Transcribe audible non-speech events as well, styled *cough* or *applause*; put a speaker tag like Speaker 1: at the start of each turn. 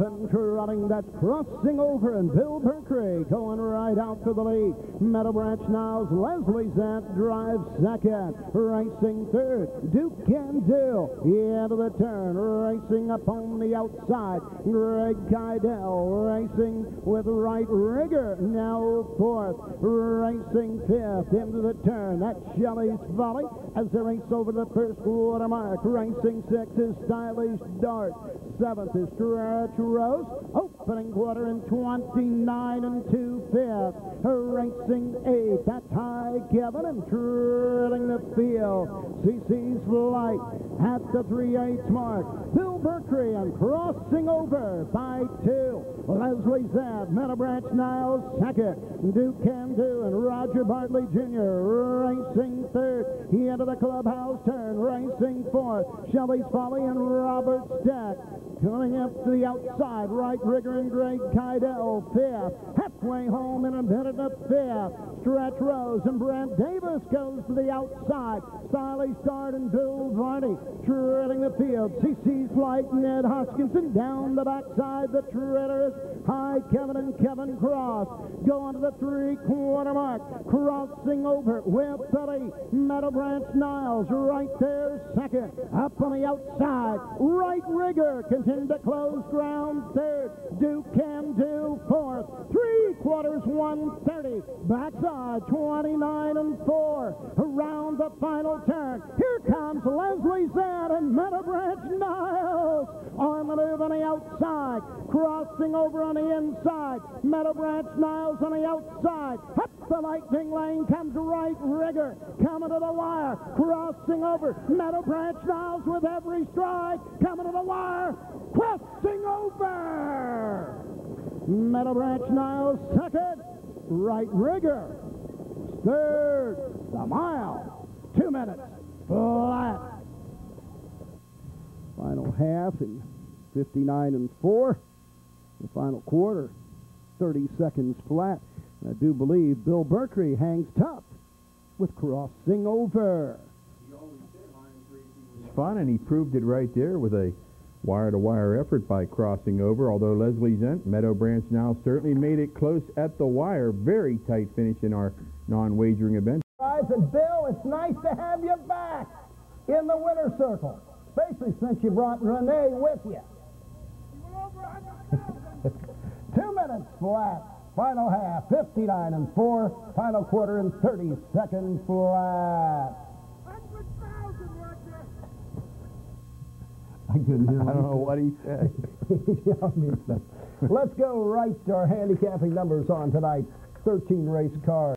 Speaker 1: and trotting. That's crossing over, and Bill Berkery going right out to the lead. Meadow Branch Niles, Leslie Zant drives second. Racing third, Duke Can Do. Into the turn, racing up on the outside. Greg Kydell racing with right rigor. Now fourth, racing fifth into the turn. That's Shelley's Volley as they race over the first quarter mark. Racing six is Stylish Dart. Seventh is Stretch Rose. Opening quarter in 29 and 2 fifth. Racing eight. That's High Kevin and trailing the field. CC's Flight at the 3 8 mark. Bill Berkery and crossing over by two. Leslie Zab, Meadow Branch Niles second. Duke Can Do and Roger Bartley Jr. racing third. He into the clubhouse turn. Racing fourth. Shelby's Folly and Robert Stack. Coming up to the outside, right rigger and Greg Kydell, fifth. Halfway home in a minute of fifth. Stretch Rose and Brent Davis goes to the outside. Stylish Dart and Bill Varney trailing the field. CC's Flight, Ned Hoskinson down the backside. The trailer is High Kevin and Kevin Cross. Go on to the three-quarter mark. Crossing over with Billy Meadow Branch Niles right there second. Up on the outside. Right rigger continue to close ground third. Duke Can Do fourth. Three quarters 130. Backside 29 and 4. Around the final turn. Here comes Leslie Zed and Meadow Branch Niles on the outside. Crossing over on the inside. Meadow Branch Niles on the outside. Up the lightning lane comes right rigger. Coming to the wire. Crossing over. Meadow Branch Niles with every stride. Coming to the wire. Crossing over. Meadow Branch Niles second. Right rigger. Third. The mile. Two minutes. Flat. Final half in 59 and 4. The final quarter, 30 seconds flat. And I do believe Bill Berkery hangs tough with crossing over.
Speaker 2: It's fun, and he proved it right there with a wire-to-wire effort by crossing over, although Leslie Zent, Meadow Branch now certainly made it close at the wire. Very tight finish in our non-wagering event.
Speaker 1: Guys, and Bill, it's nice to have you back in the winner circle, especially since you brought Renee with you. Two minutes flat. Final half, 59 and 4. Final quarter in 30 seconds flat. I couldn't hear
Speaker 2: I don't know what he said. *laughs*
Speaker 1: Let's go right to our handicapping numbers on tonight's 13 race card.